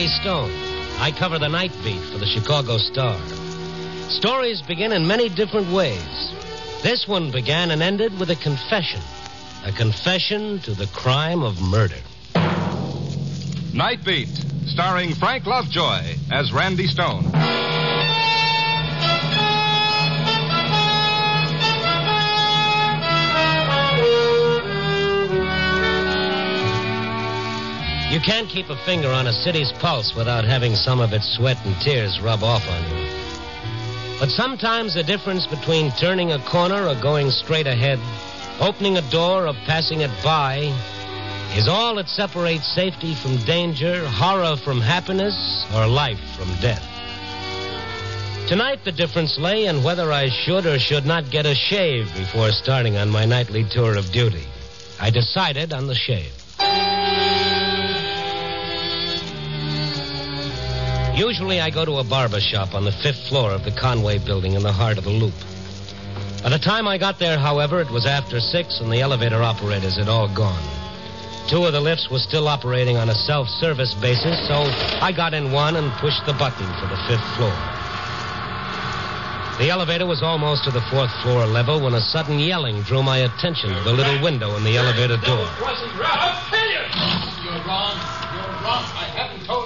is Randy Stone. I cover the night beat for the Chicago Star. Stories begin in many different ways. This one began and ended with a confession. A confession to the crime of murder. Night Beat, starring Frank Lovejoy as Randy Stone. You can't keep a finger on a city's pulse without having some of its sweat and tears rub off on you. But sometimes the difference between turning a corner or going straight ahead, opening a door or passing it by, is all that separates safety from danger, horror from happiness, or life from death. Tonight, the difference lay in whether I should or should not get a shave before starting on my nightly tour of duty. I decided on the shave. Usually I go to a barber shop on the fifth floor of the Conway building in the heart of the loop. By the time I got there, however, it was after six and the elevator operators had all gone. Two of the lifts were still operating on a self-service basis, so I got in one and pushed the button for the fifth floor. The elevator was almost to the fourth floor level when a sudden yelling drew my attention to the little window in the elevator door. You're wrong. You're wrong. I haven't told.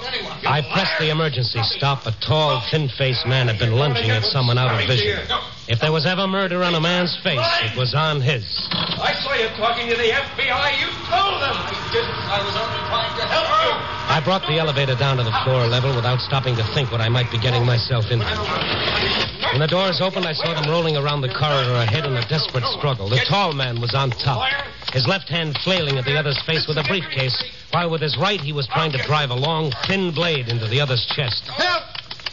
I pressed the emergency stop. A tall, thin-faced man had been lunging at someone out of vision. If there was ever murder on a man's face, it was on his. I saw you talking to the FBI. You told them. I didn't. I was only trying to help you. I brought the elevator down to the floor level without stopping to think what I might be getting myself into. When the doors opened, I saw them rolling around the corridor ahead in a desperate struggle. The tall man was on top, his left hand flailing at the other's face with a briefcase, while with his right he was trying to drive a long, thin blade into the other's chest. Help!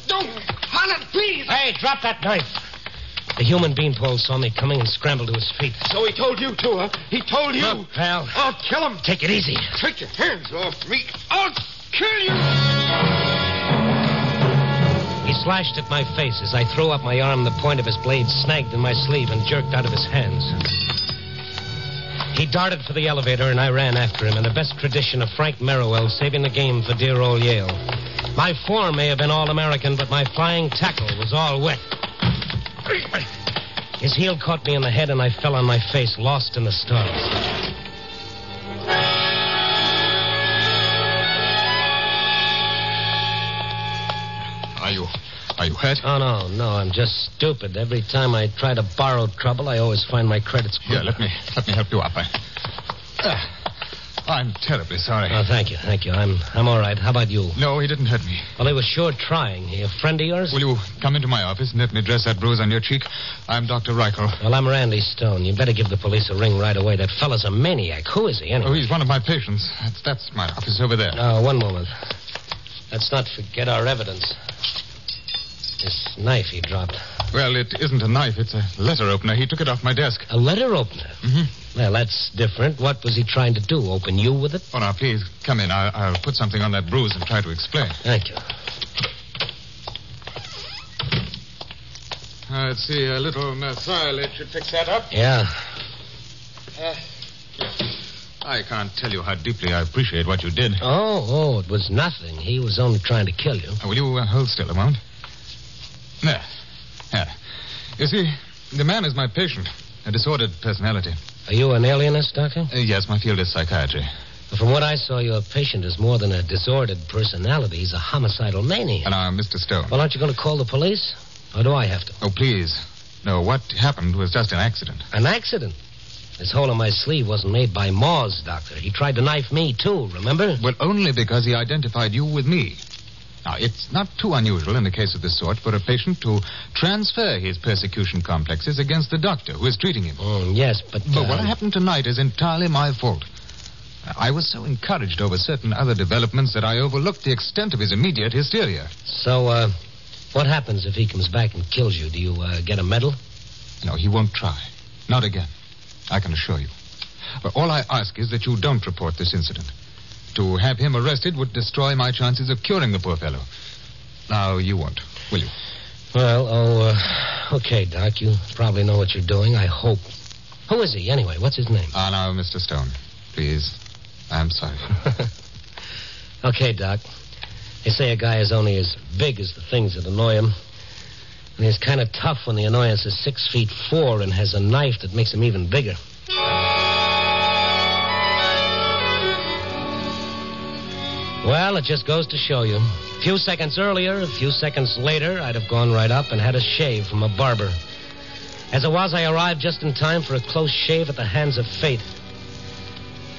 Don't holler, please. Hey, drop that knife! The human beanpole saw me coming and scrambled to his feet. So he told you too, huh? He told you. Look, pal. I'll kill him. Take it easy. Take your hands off me. I'll kill you. He slashed at my face as I threw up my arm. The point of his blade snagged in my sleeve and jerked out of his hands. He darted for the elevator, and I ran after him in the best tradition of Frank Merriwell saving the game for dear old Yale. My form may have been all American, but my flying tackle was all wet. His heel caught me in the head, and I fell on my face, lost in the stars. Are you. Are you hurt? Oh, no, no, I'm just stupid. Every time I try to borrow trouble, I always find my credits. Here, let me let me help you up. I, Ah, I'm terribly sorry. Oh, thank you, thank you. I'm I'm all right. How about you? no, he didn't hurt me. Well, he was sure trying. He a friend of yours? Will you come into my office and let me dress that bruise on your cheek? I'm Dr. Reichel. Well, I'm Randy Stone. You better give the police a ring right away. That fellow's a maniac. Who is he, anyway? Oh, he's one of my patients. That's, that's my office over there. Oh, one moment. Let's not forget our evidence. This knife he dropped. Well, it isn't a knife. It's a letter opener. He took it off my desk. A letter opener. Mm-hmm. Well, that's different. What was he trying to do? Open you with it? Oh, now, please, come in. I'll, I'll put something on that bruise and try to explain. Thank you. Uh, let's see, a little methyl. should fix that up. Yeah. I can't tell you how deeply I appreciate what you did. Oh, oh, it was nothing. He was only trying to kill you. Uh, will you uh, hold still a moment? You see, the man is my patient. A disordered personality. Are you an alienist, Doctor? Uh, yes, my field is psychiatry. From what I saw, your patient is more than a disordered personality. He's a homicidal maniac. And I'm Mr. Stone. Well, aren't you going to call the police? Or do I have to? Oh, please. No, what happened was just an accident. An accident. This hole in my sleeve wasn't made by Moz, Doctor. He tried to knife me, too, remember? Well, only because he identified you with me. Now, it's not too unusual in a case of this sort for a patient to transfer his persecution complexes against the doctor who is treating him. Oh, yes, but. But uh, what happened tonight is entirely my fault. I was so encouraged over certain other developments that I overlooked the extent of his immediate hysteria. So, uh, what happens if he comes back and kills you? Do you uh, get a medal? No, he won't try. Not again. I can assure you. But all I ask is that you don't report this incident. To have him arrested would destroy my chances of curing the poor fellow. Now, you won't, will you? Well, oh, uh, okay, Doc. You probably know what you're doing, I hope. Who is he, anyway? What's his name? Ah, now, Mr. Stone, please. I'm sorry. okay, Doc. They say a guy is only as big as the things that annoy him. And he's kind of tough when the annoyance is six feet four and has a knife that makes him even bigger. Well, it just goes to show you. A few seconds earlier, a few seconds later, I'd have gone right up and had a shave from a barber. As it was, I arrived just in time for a close shave at the hands of fate.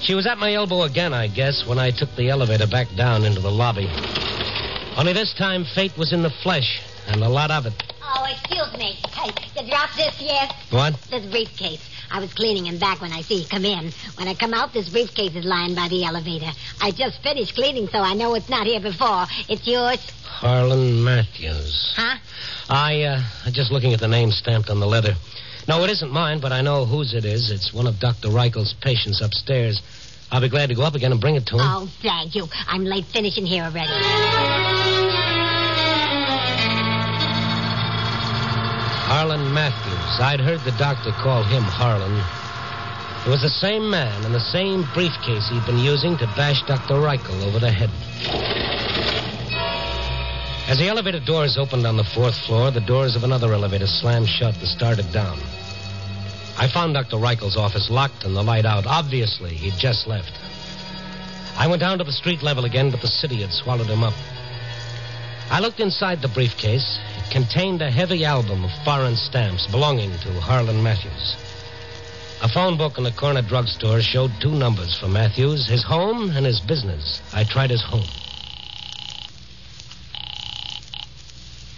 She was at my elbow again, I guess, when I took the elevator back down into the lobby. Only this time, fate was in the flesh, and a lot of it. Oh, excuse me. Hey, you dropped this yet? What? This briefcase. I was cleaning him back when I see you come in. When I come out, this briefcase is lying by the elevator. I just finished cleaning, so I know it's not here before. It's yours? Harlan Matthews. Huh? I, uh, just looking at the name stamped on the leather. No, it isn't mine, but I know whose it is. It's one of Dr. Reichel's patients upstairs. I'll be glad to go up again and bring it to him. Oh, thank you. I'm late finishing here already. Harlan Matthews. I'd heard the doctor call him Harlan. It was the same man and the same briefcase he'd been using to bash Dr. Reichel over the head. As the elevator doors opened on the fourth floor, the doors of another elevator slammed shut and started down. I found Dr. Reichel's office locked and the light out. Obviously, he'd just left. I went down to the street level again, but the city had swallowed him up. I looked inside the briefcase. Contained a heavy album of foreign stamps belonging to Harlan Matthews. A phone book in the corner drugstore showed two numbers for Matthews his home and his business. I tried his home.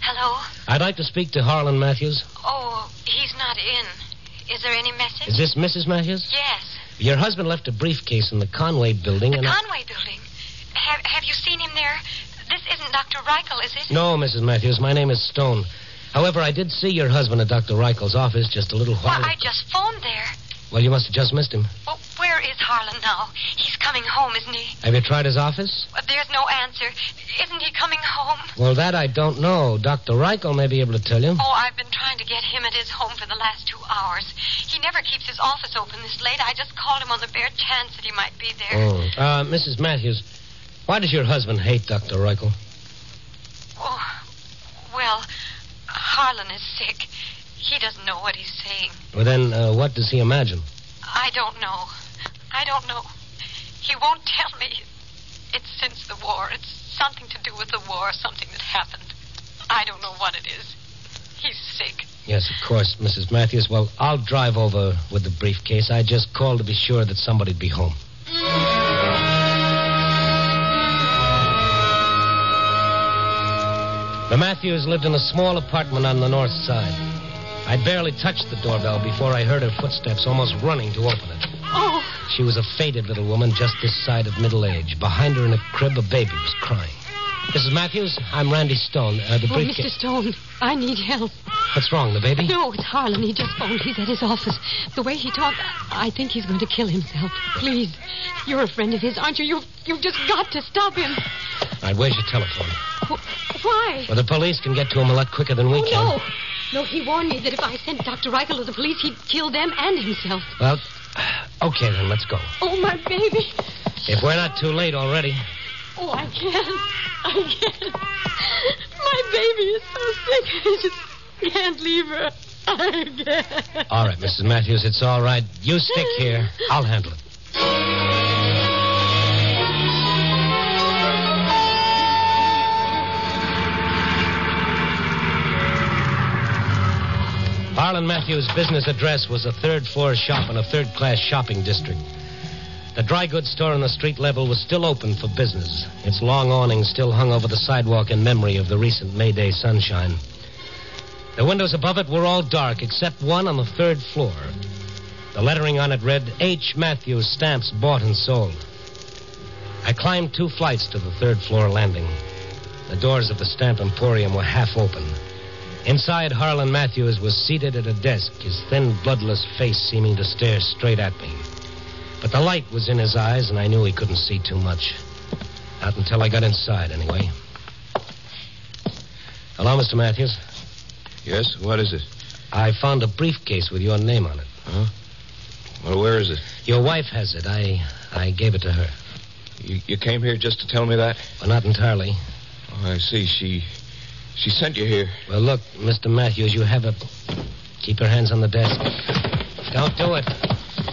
Hello? I'd like to speak to Harlan Matthews. Oh, he's not in. Is there any message? Is this Mrs. Matthews? Yes. Your husband left a briefcase in the Conway building The and I... Conway building. Have, have you seen him there? Isn't Dr. Reichel, is it? No, Mrs. Matthews. My name is Stone. However, I did see your husband at Dr. Reichel's office just a little while Well, I just phoned there. Well, you must have just missed him. Well, where is Harlan now? He's coming home, isn't he? Have you tried his office? Well, there's no answer. Isn't he coming home? Well, that I don't know. Dr. Reichel may be able to tell you. Oh, I've been trying to get him at his home for the last two hours. He never keeps his office open this late. I just called him on the bare chance that he might be there. Oh. Uh, Mrs. Matthews, why does your husband hate Dr. Reichel? Oh, well, Harlan is sick. He doesn't know what he's saying. Well, then, uh, what does he imagine? I don't know. I don't know. He won't tell me. It's since the war. It's something to do with the war, something that happened. I don't know what it is. He's sick. Yes, of course, Mrs. Matthews. Well, I'll drive over with the briefcase. I just called to be sure that somebody'd be home. The Matthews lived in a small apartment on the north side. I barely touched the doorbell before I heard her footsteps almost running to open it. Oh, She was a faded little woman just this side of middle age. Behind her in a crib, a baby was crying. Mrs. Matthews, I'm Randy Stone. Uh, the Oh, briefcase. Mr. Stone, I need help. What's wrong, the baby? No, it's Harlan. He just phoned. He's at his office. The way he talked, I think he's going to kill himself. Please, you're a friend of his, aren't you? You've, you've just got to stop him. All right, where's your telephone? Wh- Why? Well, the police can get to him a lot quicker than we Oh, can. no. No, he warned me that if I sent Dr. Reichel to the police, he'd kill them and himself. Well, okay then, let's go. Oh, my baby. If we're not too late already. Oh, I can't. I can't. My baby is so sick. I just can't leave her. I can't. All right, Mrs. Matthews, it's all right. You stick here. I'll handle it. Harlan Matthews' business address was a third floor shop in a third class shopping district. The dry goods store on the street level was still open for business. Its long awning still hung over the sidewalk in memory of the recent May Day sunshine. The windows above it were all dark except one on the third floor. The lettering on it read H. Matthews Stamps Bought and Sold. I climbed two flights to the third floor landing. The doors of the stamp emporium were half open. Inside, Harlan Matthews was seated at a desk, his thin, bloodless face seeming to stare straight at me. But the light was in his eyes, and I knew he couldn't see too much. Not until I got inside, anyway. Hello, Mr. Matthews. Yes, what is it? I found a briefcase with your name on it. Huh? Well, where is it? Your wife has it. I I gave it to her. You, you came here just to tell me that? Well, not entirely. Oh, I see. She she sent you here. Well, look, Mr. Matthews, you have a. Keep your hands on the desk. Don't do it.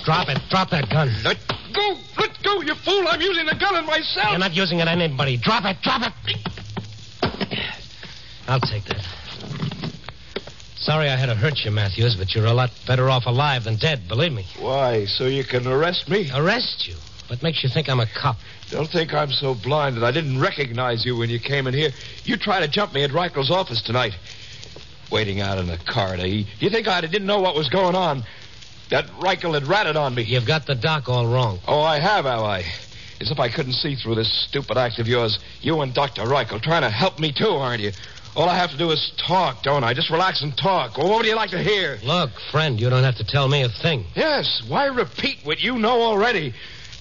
Drop it. Drop that gun. Let go! Let go, you fool! I'm using the gun on myself! You're not using it on anybody. Drop it. Drop it. I'll take that. Sorry I had to hurt you, Matthews, but you're a lot better off alive than dead, believe me. Why, so you can arrest me? Arrest you? What makes you think I'm a cop? Don't think I'm so blind that I didn't recognize you when you came in here. You tried to jump me at Reichel's office tonight. Waiting out in the corridor. You you think I didn't know what was going on? That Reichel had ratted on me. You've got the doc all wrong. Oh, I have, have I? As if I couldn't see through this stupid act of yours. You and Dr. Reichel trying to help me, too, aren't you? All I have to do is talk, don't I? Just relax and talk. Well, what would you like to hear? Look, friend, you don't have to tell me a thing. Yes, why repeat what you know already?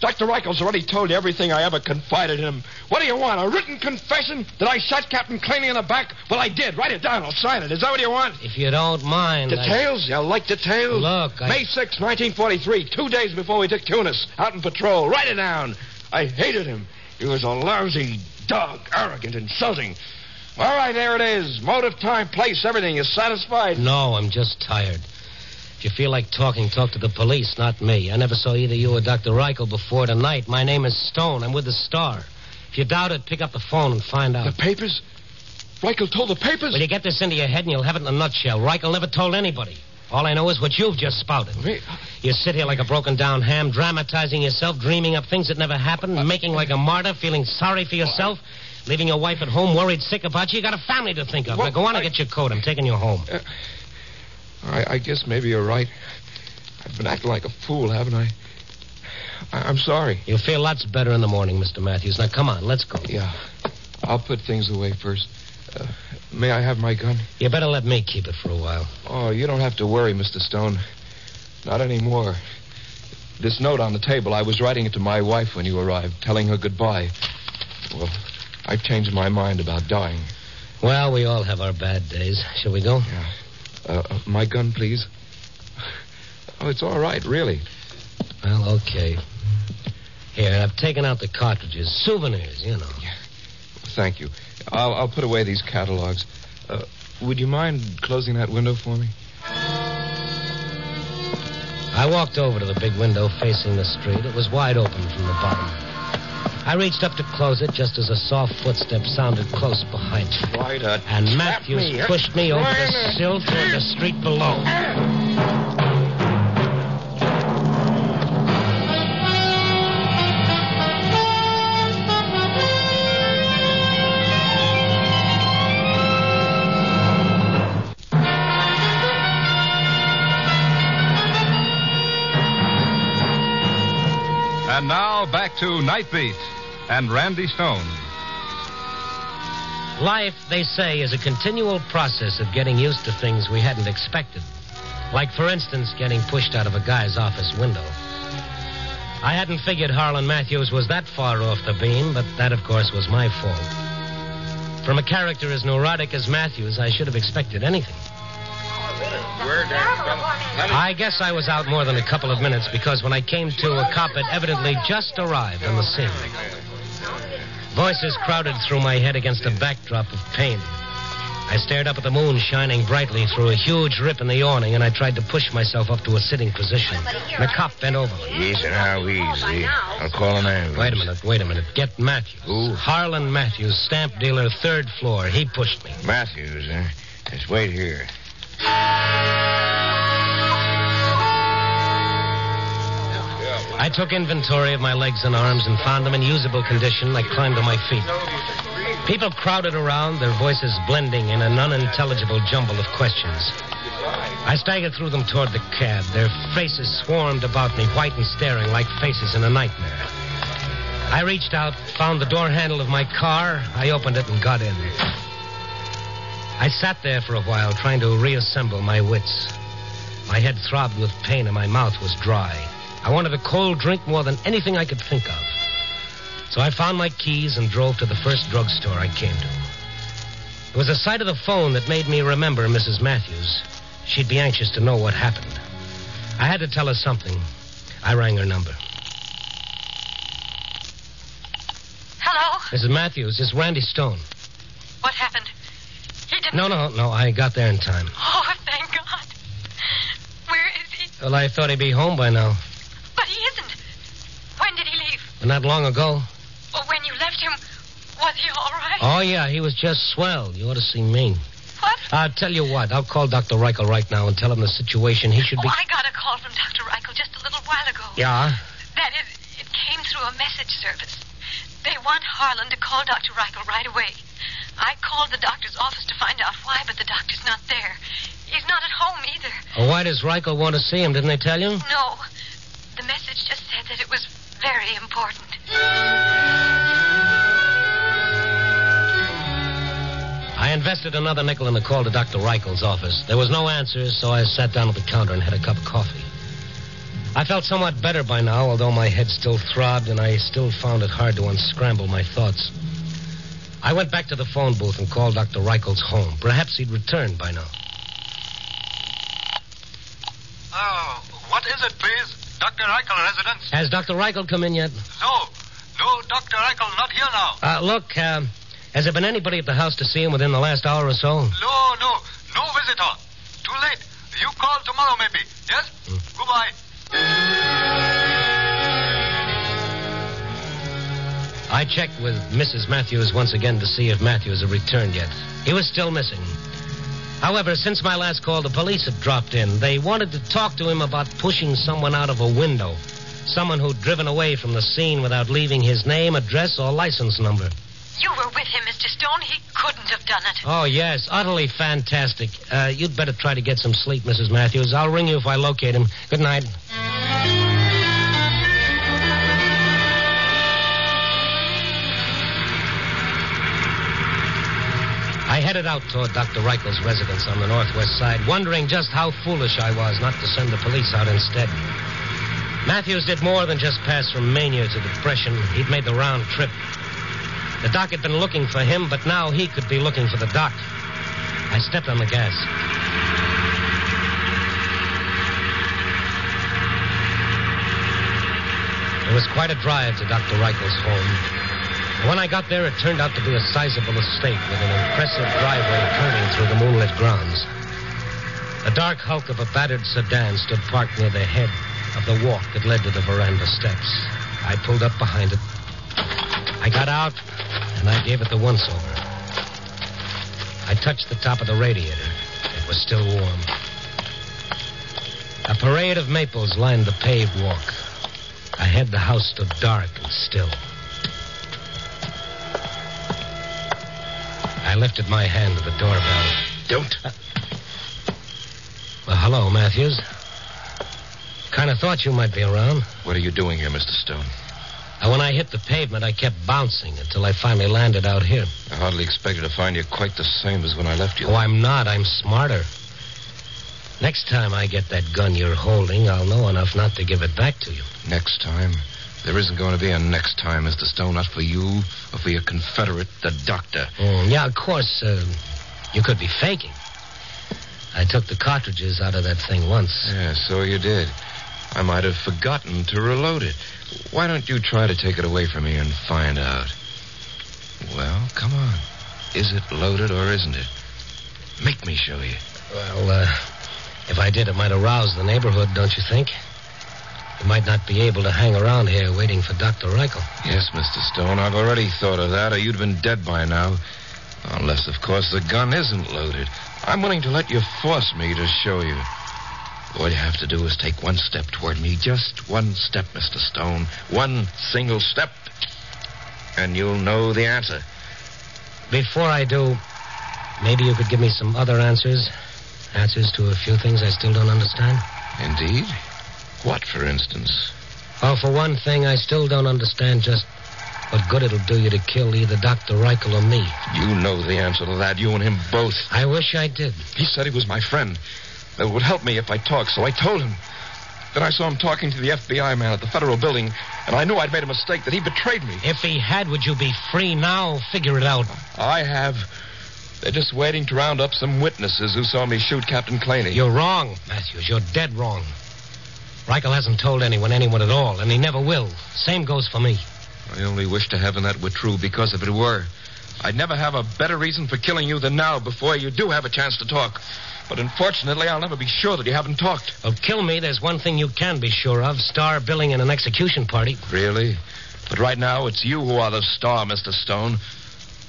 Dr. Reichel's already told you everything I ever confided in him. What do you want? A written confession that I shot Captain Claney in the back? Well, I did. Write it down. I'll sign it. Is that what you want? If you don't mind. I- Details? You like details? Look, I- May 6, 1943, two days before we took Tunis, out in patrol. Write it down. I hated him. He was a lousy dog, arrogant, insulting. All right, there it is. Motive, time, place, everything. You satisfied? No, I'm just tired. If you feel like talking, talk to the police, not me. I never saw either you or Dr. Reichel before tonight. My name is Stone. I'm with the Star. If you doubt it, pick up the phone and find out. The papers? Reichel told the papers? Will you get this into your head and you'll have it in a nutshell? Reichel never told anybody. All I know is what you've just spouted. Me- You sit here like a broken down ham, dramatizing yourself, dreaming up things that never happened, uh, making like a martyr, feeling sorry for yourself, leaving your wife at home worried sick about you. You got a family to think of. Well, now go on and get your coat. I'm taking you home. Uh, I, I guess maybe you're right. I've been acting like a fool, haven't I? I I'm sorry. You'll feel lots better in the morning, Mr. Matthews. Now come on, let's go. Yeah. I'll put things away first. Uh, may I have my gun? You better let me keep it for a while. Oh, you don't have to worry, Mr. Stone. Not anymore. This note on the table, I was writing it to my wife when you arrived, telling her goodbye. Well, I've changed my mind about dying. Well, we all have our bad days. Shall we go? Yeah. Uh, uh, my gun, please. Oh, it's all right, really. Well, okay. Here, I've taken out the cartridges. Souvenirs, you know. Thank you. I'll, I'll put away these catalogs. Uh, would you mind closing that window for me? I walked over to the big window facing the street. It was wide open from the bottom. I reached up to close it just as a soft footstep sounded close behind me. Try to And Matthews me, pushed me over the sill toward the street below. Back to Nightbeat and Randy Stone. Life, they say, is a continual process of getting used to things we hadn't expected. Like, for instance, getting pushed out of a guy's office window. I hadn't figured Harlan Matthews was that far off the beam, but that, of course, was my fault. From a character as neurotic as Matthews, I should have expected anything. Uh, I guess I was out more than a couple of minutes because when I came to, a cop had evidently just arrived on the scene. Voices crowded through my head against a backdrop of pain. I stared up at the moon shining brightly through a huge rip in the awning, and I tried to push myself up to a sitting position. The cop bent over me. Easy now, easy. I'll call an ambulance. Wait a minute, wait a minute. Get Matthews. Who? Harlan Matthews, stamp dealer, third floor. He pushed me. Matthews, huh? Just wait here. I took inventory of my legs and arms and found them in usable condition. I climbed to my feet. People crowded around, their voices blending in an unintelligible jumble of questions. I staggered through them toward the cab. Their faces swarmed about me, white and staring like faces in a nightmare. I reached out, found the door handle of my car. I opened it and got in. I sat there for a while, trying to reassemble my wits. My head throbbed with pain and my mouth was dry. I wanted a cold drink more than anything I could think of. So I found my keys and drove to the first drugstore I came to. It was the sight of the phone that made me remember Mrs. Matthews. She'd be anxious to know what happened. I had to tell her something. I rang her number. Hello? Mrs. Matthews, is Randy Stone. What happened? No, no, no. I got there in time. Oh, thank God. Where is he? Well, I thought he'd be home by now. But he isn't. When did he leave? Not long ago. Well, when you left him, was he all right? Oh, yeah, he was just swell. You ought to see me. What? I'll tell you what. I'll call Dr. Reichel right now and tell him the situation. He should be. Oh. I got a call from Dr. Reichel just a little while ago. Yeah? That is, it came through a message service. They want Harlan to call Dr. Reichel right away. I called the doctor's office to find out why, but the doctor's not there. He's not at home either. Well, why does Reichel want to see him? Didn't they tell you? No. The message just said that it was very important. I invested another nickel in the call to Dr. Reichel's office. There was no answer, so I sat down at the counter and had a cup of coffee. I felt somewhat better by now, although my head still throbbed and I still found it hard to unscramble my thoughts. I went back to the phone booth and called Dr. Reichel's home. Perhaps he'd returned by now. Oh, what is it, please? Dr. Reichel residence? Has Dr. Reichel come in yet? No. No, Dr. Reichel not here now. Uh, look, uh, has there been anybody at the house to see him within the last hour or so? No, no. No visitor. Too late. You call tomorrow, maybe. Yes? Goodbye. I checked with Mrs. Matthews once again to see if Matthews had returned yet. He was still missing. However, since my last call, the police had dropped in. They wanted to talk to him about pushing someone out of a window. Someone who'd driven away from the scene without leaving his name, address, or license number. You were with him, Mr. Stone. He couldn't have done it. Oh, yes, utterly fantastic. Uh, you'd better try to get some sleep, Mrs. Matthews. I'll ring you if I locate him. Good night. Headed out toward Dr. Reichel's residence on the northwest side, wondering just how foolish I was not to send the police out instead. Matthews did more than just pass from mania to depression. He'd made the round trip. The doc had been looking for him, but now he could be looking for the doc. I stepped on the gas. It was quite a drive to Dr. Reichel's home. When I got there, it turned out to be a sizable estate with an impressive driveway curving through the moonlit grounds. A dark hulk of a battered sedan stood parked near the head of the walk that led to the veranda steps. I pulled up behind it. I got out, and I gave it the once over. I touched the top of the radiator. It was still warm. A parade of maples lined the paved walk. Ahead, the house stood dark and still. I lifted my hand to the doorbell. Don't. Uh, well, hello, Matthews. Kind of thought you might be around. What are you doing here, Mr. Stone? And when I hit the pavement, I kept bouncing until I finally landed out here. I hardly expected to find you quite the same as when I left you. Oh, I'm not. I'm smarter. Next time I get that gun you're holding, I'll know enough not to give it back to you. Next time? There isn't going to be a next time, Mr. Stone. Not for you or for your Confederate, the doctor. Mm, yeah, of course, uh, you could be faking. I took the cartridges out of that thing once. Yeah, so you did. I might have forgotten to reload it. Why don't you try to take it away from me and find out? Well, come on. Is it loaded or isn't it? Make me show you. Well, uh, if I did, it might arouse the neighborhood, don't you think? You might not be able to hang around here waiting for Dr. Reichel. Yes, Mr. Stone, I've already thought of that, or you'd been dead by now. Unless, of course, the gun isn't loaded. I'm willing to let you force me to show you. All you have to do is take one step toward me. Just one step, Mr. Stone. One single step. And you'll know the answer. Before I do, maybe you could give me some other answers. Answers to a few things I still don't understand. Indeed? What, for instance? Well, for one thing, I still don't understand just what good it'll do you to kill either Dr. Reichel or me. You know the answer to that, you and him both. I wish I did. He said he was my friend. That it would help me if I talked, so I told him. Then I saw him talking to the FBI man at the federal building, and I knew I'd made a mistake, that he betrayed me. If he had, would you be free now? Figure it out. I have. They're just waiting to round up some witnesses who saw me shoot Captain Claney. You're wrong, Matthews. You're dead wrong. Reichel hasn't told anyone, anyone at all, and he never will. Same goes for me. I only wish to heaven that were true, because if it were, I'd never have a better reason for killing you than now before you do have a chance to talk. But unfortunately, I'll never be sure that you haven't talked. Well, kill me. There's one thing you can be sure of star billing in an execution party. Really? But right now, it's you who are the star, Mr. Stone.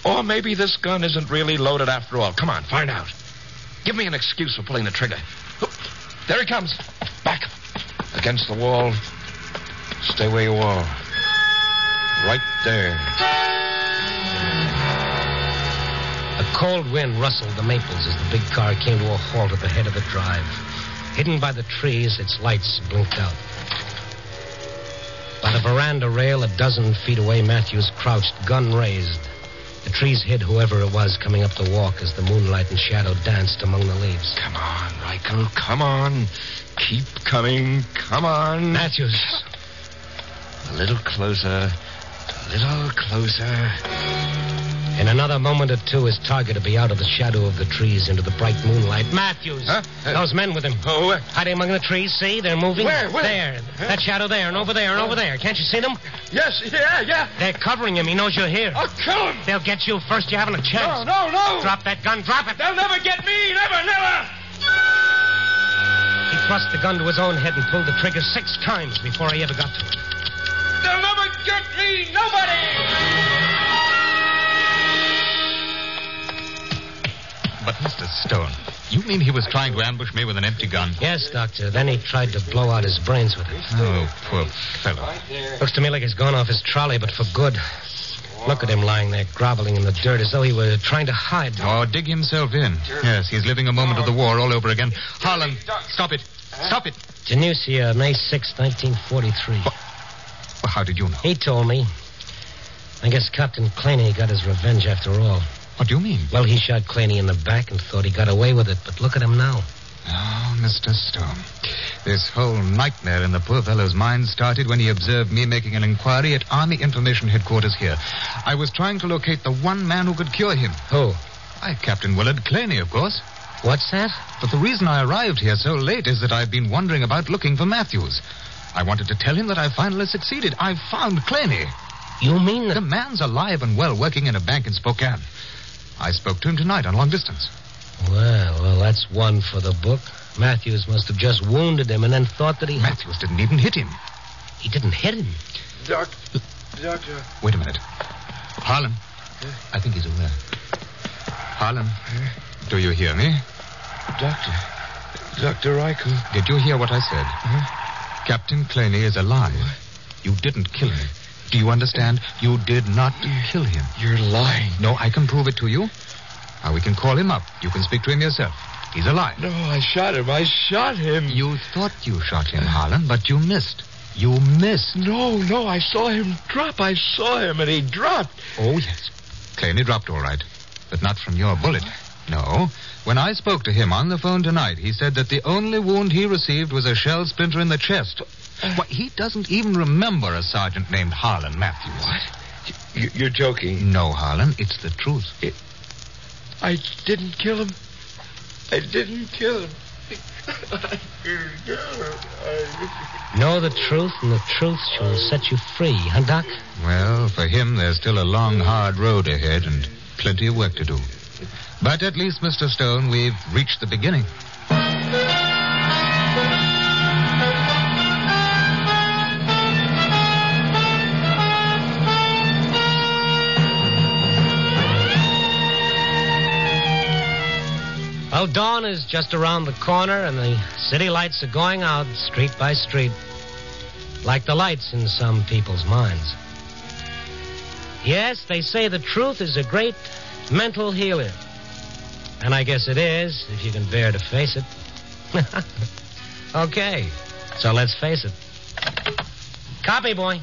Or maybe this gun isn't really loaded after all. Come on, find out. Give me an excuse for pulling the trigger. There he comes. Back. Against the wall. Stay where you are. Right there. A cold wind rustled the maples as the big car came to a halt at the head of the drive. Hidden by the trees, its lights blinked out. By the veranda rail, a dozen feet away, Matthews crouched, gun raised. The trees hid whoever it was coming up the walk as the moonlight and shadow danced among the leaves. Come on, Reichel. Come on. Keep coming. Come on. Matthews. A little closer. A little closer. In another moment or two, his target would be out of the shadow of the trees into the bright moonlight. Matthews! Huh? Those men with him. Oh, where? Hiding among the trees, see? They're moving. Where? Where? There. That shadow there, and over there, and over there. Can't you see them? Yes, yeah, yeah. They're covering him. He knows you're here. I'll kill him. They'll get you first. You haven't a chance. No, no, no. Drop that gun. Drop it. They'll never get me. Never, never. He thrust the gun to his own head and pulled the trigger six times before he ever got to it. They'll never get me. Nobody. But, Mr. Stone, you mean he was trying to ambush me with an empty gun? Yes, Doctor. Then he tried to blow out his brains with it. Oh, poor fellow. Looks to me like he's gone off his trolley, but for good. Look at him lying there, groveling in the dirt as though he were trying to hide. Or dig himself in. Yes, he's living a moment of the war all over again. Harlan, stop it. Stop it. Tunisia, May 6, 1943. Well, how did you know? He told me. I guess Captain Claney got his revenge after all. What do you mean? Well, he shot Claney in the back and thought he got away with it, but look at him now. Ah, oh, Mr. Stone. This whole nightmare in the poor fellow's mind started when he observed me making an inquiry at Army Information Headquarters here. I was trying to locate the one man who could cure him. Who? Why, Captain Willard Claney, of course. What's that? But the reason I arrived here so late is that I've been wandering about looking for Matthews. I wanted to tell him that I finally succeeded. I've found Claney. You mean that... The man's alive and well working in a bank in Spokane. I spoke to him tonight on long distance. Well, well, that's one for the book. Matthews must have just wounded him and then thought that he... Matthews didn't even hit him. He didn't hit him. Doc, doctor. Uh, Wait a minute. Harlan. I think he's aware. Harlan. Do you hear me? Doctor. Dr. Reichel. Did you hear what I said? Captain Claney is alive. You didn't kill him. Do you understand? You did not kill him. You're lying. No, I can prove it to you. Now, we can call him up. You can speak to him yourself. He's alive. No, I shot him. I shot him. You thought you shot him, Harlan, but you missed. You missed. No, no, I saw him drop. I saw him and he dropped. Oh, yes. Claney dropped all right, but not from your bullet. No. When I spoke to him on the phone tonight, he said that the only wound he received was a shell splinter in the chest. Why, he doesn't even remember a sergeant named Harlan Matthews. What? You, you're joking. No, Harlan, it's the truth. I didn't kill him. I didn't kill him. I know the truth, and the truth shall set you free, huh, Doc? Well, for him, there's still a long, hard road ahead and plenty of work to do. But at least, Mr. Stone, we've reached the beginning. Well, dawn is just around the corner, and the city lights are going out street by street, like the lights in some people's minds. Yes, they say the truth is a great mental healer. And I guess it is, if you can bear to face it. okay, so let's face it. Copy, boy.